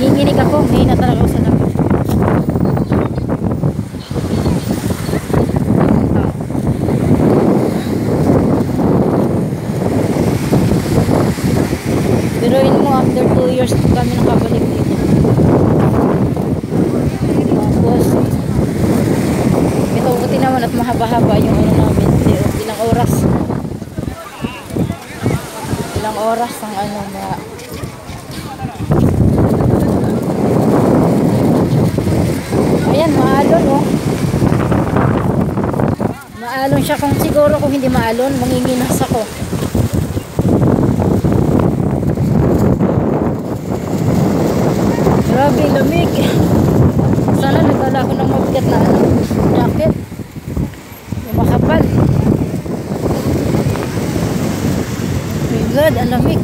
Nanginginig ako. Ngayon na talaga ako sa lamig. Daming tao. Biruin mo after 2 years kami nakabalik dito. Tapos, ito buti naman at mahaba-haba yung ano namin. Ilang oras. Ilang oras ang ano na Ayan, maalon oh. Maalon siya kung siguro kung hindi maalon, manginginas ako. Grabe, lamig. Sana nagdala ako ng mabigat na ano, jacket. Yung makapal. My God, ang lamig.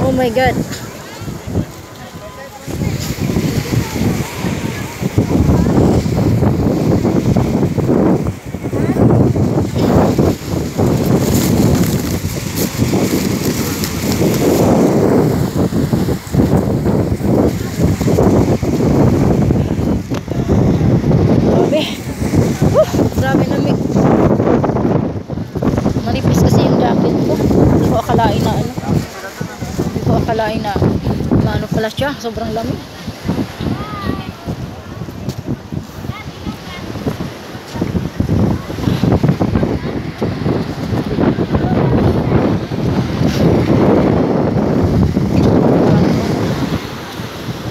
Oh my God. Ko akalain na maano pala siya. Sobrang lamig.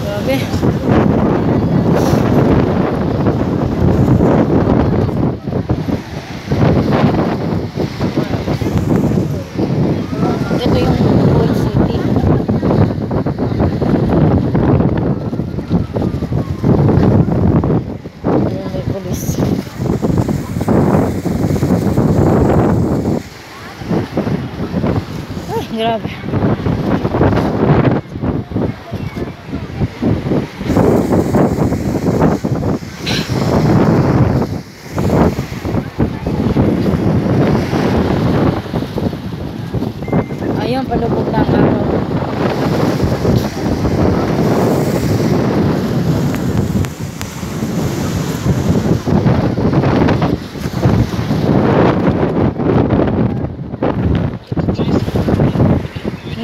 Grabe. Ito yung Boy City. Ayan, may police. Ay, grabe. Ayun, palubog na ang araw.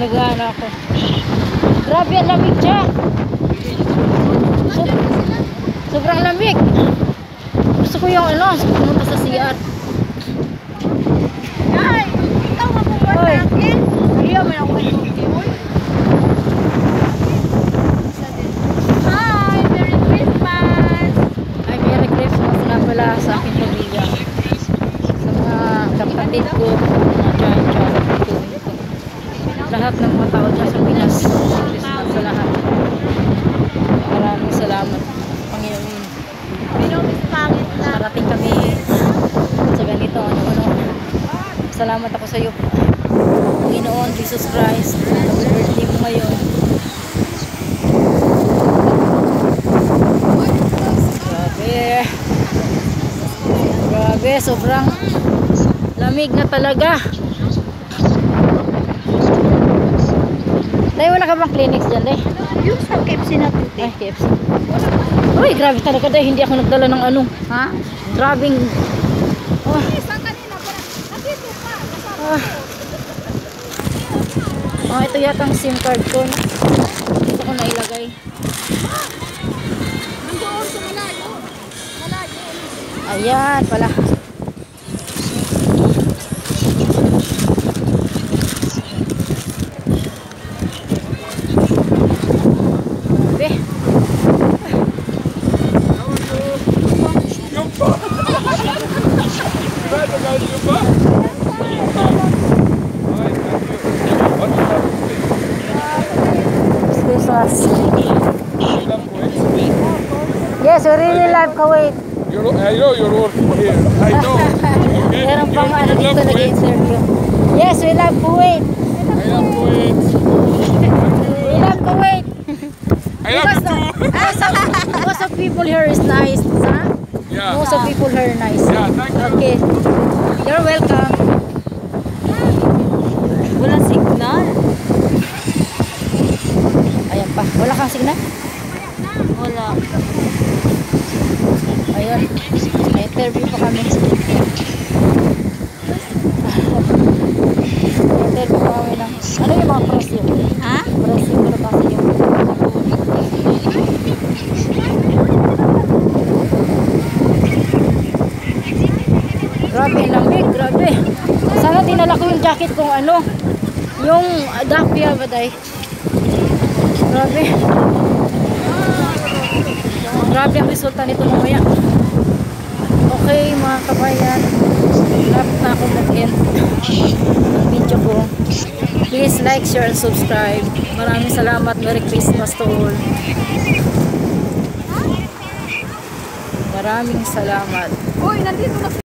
Nagana ako. Grabe ang lamig siya. So, sobrang lamig. Gusto ko yung ano, pumunta sa CR. Ay, ikaw mabubuhat Hoy. sa akin. Iya, may ako ituloy. Hi, Merry Christmas! Ay, Merry Christmas nga pala sa aking pamilya. Sa mga kapatid ko, mga giant giant ko. Lahat ng mga tao dyan sa Pinas. Christmas sa lahat. Maraming salamat, Panginoon. Binumis pangit na. Parating kami sa ganito. Ano, ano. Salamat ako sa iyo. Panginoon, Jesus Christ. Birthday mo ngayon. Grabe. Grabe, sobrang lamig na talaga. Dahil wala ka bang clinics dyan, Day? Yung sa KFC na puti. Ay, KFC. Uy, grabe talaga dahil hindi ako nagdala ng ano. Ha? Grabing... Oh, Saan kanina? Nandito pa. ah. Oh, ito yata ang SIM card ko. Dito ko nailagay. Ayan pala. Yes, we really love Kuwait. You're, I know you're working here. I know. Okay? Meron pang ano dito nag-interview. Yes, we love Kuwait. I love Kuwait. We love Kuwait. I love you too. Most of people here is nice. Huh? Yeah. Most of people here are nice. Yeah, thank you. Okay. You're welcome. Wala signal. Ayan pa. Wala kang signal? Wala. Ayun. May interview pa kami. Interview pa kami ng... Ano yung mga yun? Ha? Yun. Pero kasi yung... Grabe, lamig. Grabe. Sana dinala ko yung jacket kung ano. Yung dapia ba day? Grabe. Grabe ang resulta nito mamaya. Okay mga kabayan. Lapit na ako mag-end ng video ko. Please like, share, and subscribe. Maraming salamat. Merry Christmas to all. Maraming salamat. Uy, nandito na